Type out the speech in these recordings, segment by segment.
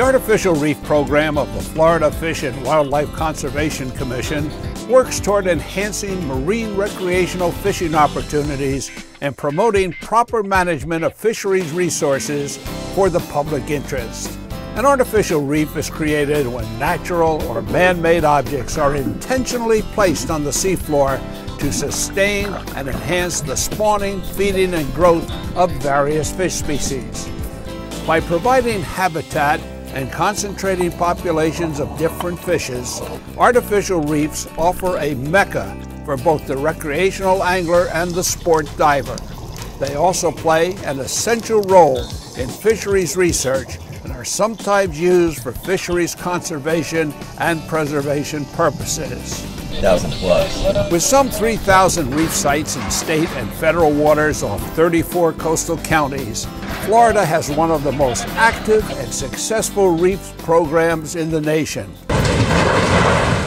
The Artificial Reef Program of the Florida Fish and Wildlife Conservation Commission works toward enhancing marine recreational fishing opportunities and promoting proper management of fisheries resources for the public interest. An artificial reef is created when natural or man-made objects are intentionally placed on the seafloor to sustain and enhance the spawning, feeding, and growth of various fish species. By providing habitat and concentrating populations of different fishes, artificial reefs offer a mecca for both the recreational angler and the sport diver. They also play an essential role in fisheries research and are sometimes used for fisheries conservation and preservation purposes. plus. With some 3,000 reef sites in state and federal waters off 34 coastal counties, Florida has one of the most active and successful reef programs in the nation.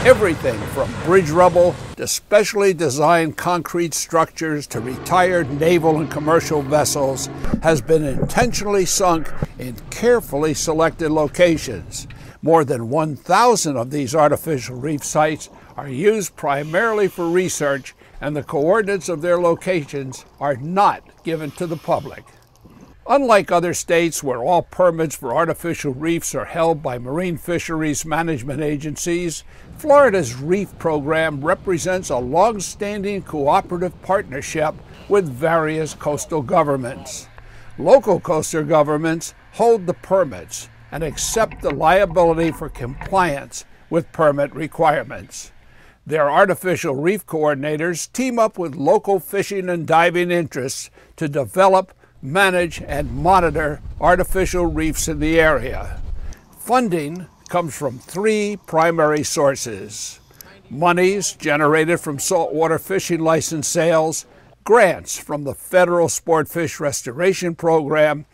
Everything from bridge rubble to specially designed concrete structures to retired naval and commercial vessels has been intentionally sunk in carefully selected locations. More than 1,000 of these artificial reef sites are used primarily for research, and the coordinates of their locations are not given to the public. Unlike other states where all permits for artificial reefs are held by marine fisheries management agencies, Florida's reef program represents a long-standing cooperative partnership with various coastal governments. Local coastal governments hold the permits and accept the liability for compliance with permit requirements. Their artificial reef coordinators team up with local fishing and diving interests to develop manage, and monitor artificial reefs in the area. Funding comes from three primary sources monies generated from saltwater fishing license sales, grants from the Federal Sport Fish Restoration Program,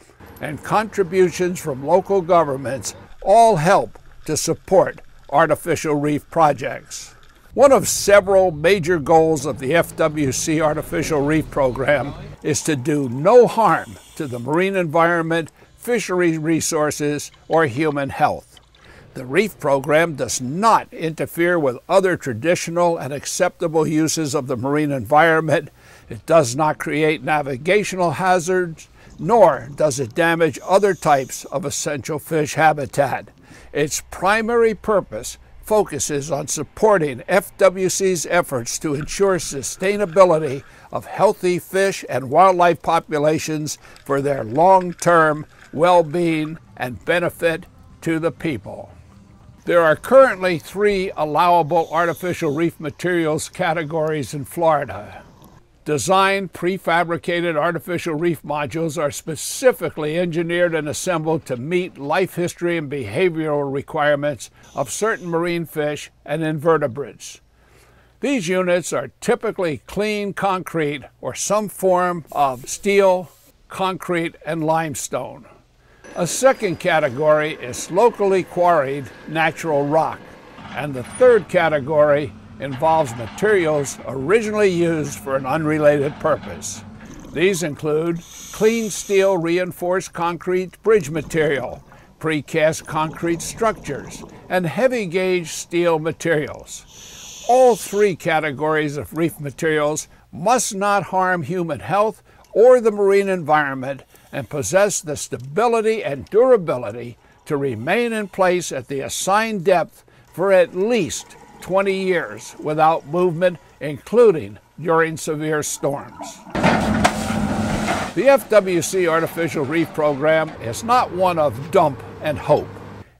and contributions from local governments all help to support artificial reef projects. One of several major goals of the FWC Artificial Reef Program is to do no harm to the marine environment, fishery resources, or human health. The reef program does not interfere with other traditional and acceptable uses of the marine environment. It does not create navigational hazards, nor does it damage other types of essential fish habitat. Its primary purpose focuses on supporting FWC's efforts to ensure sustainability of healthy fish and wildlife populations for their long term well being and benefit to the people. There are currently three allowable artificial reef materials categories in Florida. Designed prefabricated artificial reef modules are specifically engineered and assembled to meet life history and behavioral requirements of certain marine fish and invertebrates. These units are typically clean concrete or some form of steel, concrete, and limestone. A second category is locally quarried natural rock. And the third category involves materials originally used for an unrelated purpose. These include clean steel reinforced concrete bridge material, precast concrete structures, and heavy gauge steel materials. All three categories of reef materials must not harm human health or the marine environment and possess the stability and durability to remain in place at the assigned depth for at least 20 years without movement, including during severe storms. The FWC Artificial Reef Program is not one of dump and hope.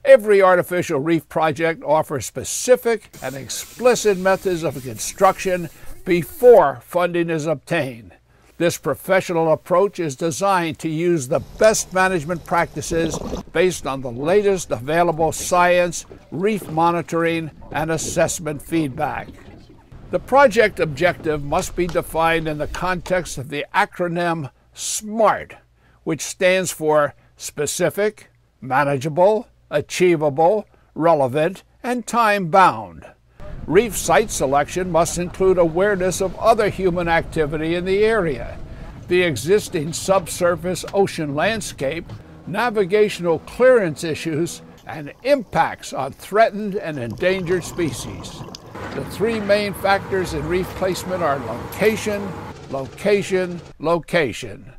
Every artificial reef project offers specific and explicit methods of construction before funding is obtained. This professional approach is designed to use the best management practices based on the latest available science, reef monitoring, and assessment feedback. The project objective must be defined in the context of the acronym SMART, which stands for specific, manageable, achievable, relevant, and time bound. Reef site selection must include awareness of other human activity in the area, the existing subsurface ocean landscape, navigational clearance issues, and impacts on threatened and endangered species. The three main factors in reef placement are location, location, location.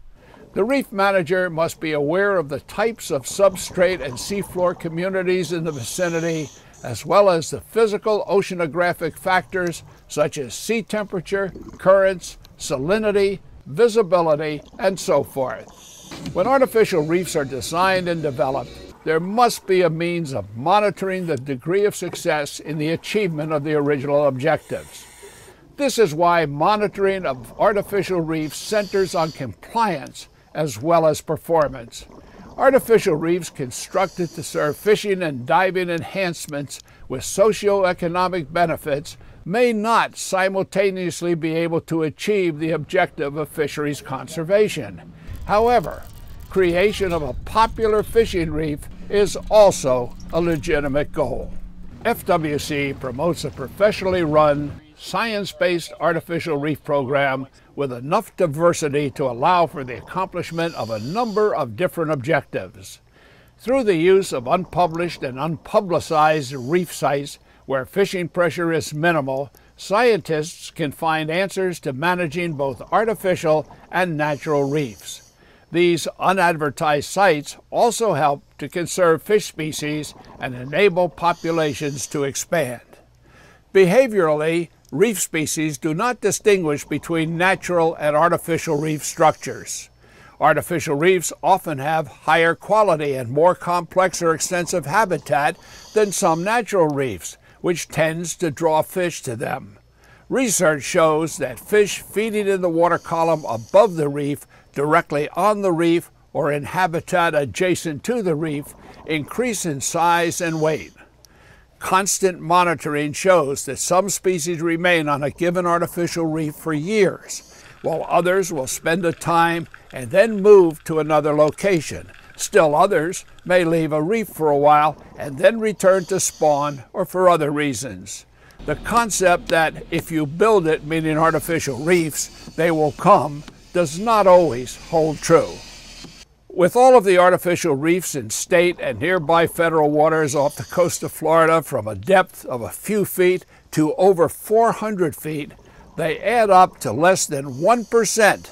The reef manager must be aware of the types of substrate and seafloor communities in the vicinity, as well as the physical oceanographic factors such as sea temperature, currents, salinity, visibility, and so forth. When artificial reefs are designed and developed, there must be a means of monitoring the degree of success in the achievement of the original objectives. This is why monitoring of artificial reefs centers on compliance as well as performance. Artificial reefs constructed to serve fishing and diving enhancements with socio-economic benefits may not simultaneously be able to achieve the objective of fisheries conservation. However, creation of a popular fishing reef is also a legitimate goal. FWC promotes a professionally run, science-based artificial reef program with enough diversity to allow for the accomplishment of a number of different objectives. Through the use of unpublished and unpublicized reef sites where fishing pressure is minimal, scientists can find answers to managing both artificial and natural reefs. These unadvertised sites also help to conserve fish species and enable populations to expand. Behaviorally, reef species do not distinguish between natural and artificial reef structures. Artificial reefs often have higher quality and more complex or extensive habitat than some natural reefs, which tends to draw fish to them. Research shows that fish feeding in the water column above the reef, directly on the reef, or in habitat adjacent to the reef increase in size and weight. Constant monitoring shows that some species remain on a given artificial reef for years, while others will spend a time and then move to another location. Still others may leave a reef for a while and then return to spawn or for other reasons. The concept that if you build it, meaning artificial reefs, they will come, does not always hold true. With all of the artificial reefs in state and nearby federal waters off the coast of Florida from a depth of a few feet to over 400 feet, they add up to less than 1%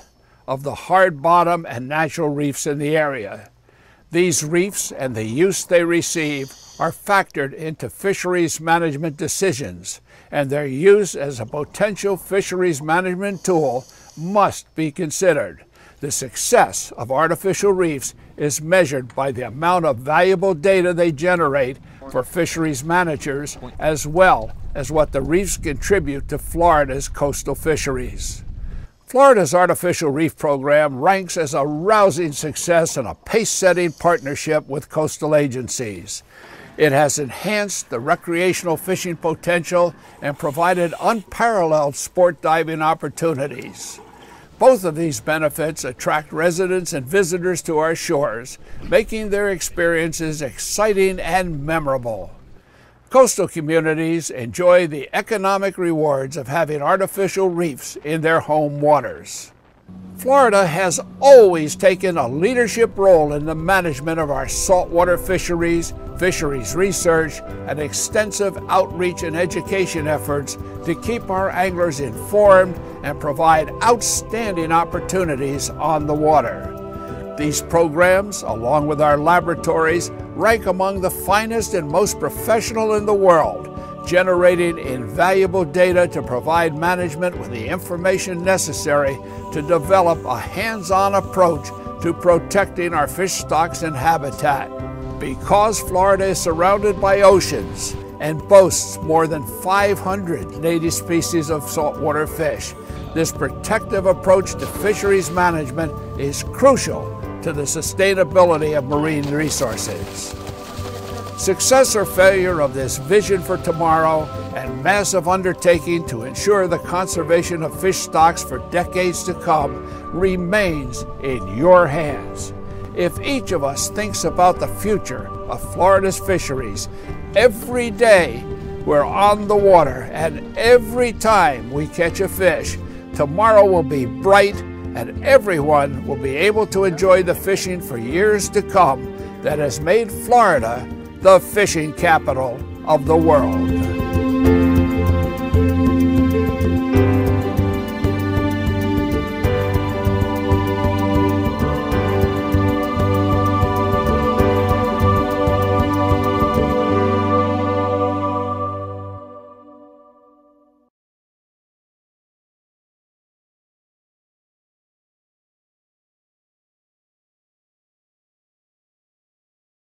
of the hard bottom and natural reefs in the area. These reefs and the use they receive are factored into fisheries management decisions, and their use as a potential fisheries management tool must be considered. The success of artificial reefs is measured by the amount of valuable data they generate for fisheries managers, as well as what the reefs contribute to Florida's coastal fisheries. Florida's artificial reef program ranks as a rousing success and a pace-setting partnership with coastal agencies. It has enhanced the recreational fishing potential and provided unparalleled sport diving opportunities. Both of these benefits attract residents and visitors to our shores, making their experiences exciting and memorable. Coastal communities enjoy the economic rewards of having artificial reefs in their home waters. Florida has always taken a leadership role in the management of our saltwater fisheries, fisheries research, and extensive outreach and education efforts to keep our anglers informed and provide outstanding opportunities on the water. These programs, along with our laboratories, rank among the finest and most professional in the world generating invaluable data to provide management with the information necessary to develop a hands-on approach to protecting our fish stocks and habitat. Because Florida is surrounded by oceans and boasts more than 500 native species of saltwater fish, this protective approach to fisheries management is crucial to the sustainability of marine resources. Success or failure of this vision for tomorrow and massive undertaking to ensure the conservation of fish stocks for decades to come remains in your hands. If each of us thinks about the future of Florida's fisheries, every day we're on the water and every time we catch a fish, tomorrow will be bright and everyone will be able to enjoy the fishing for years to come that has made Florida the fishing capital of the world.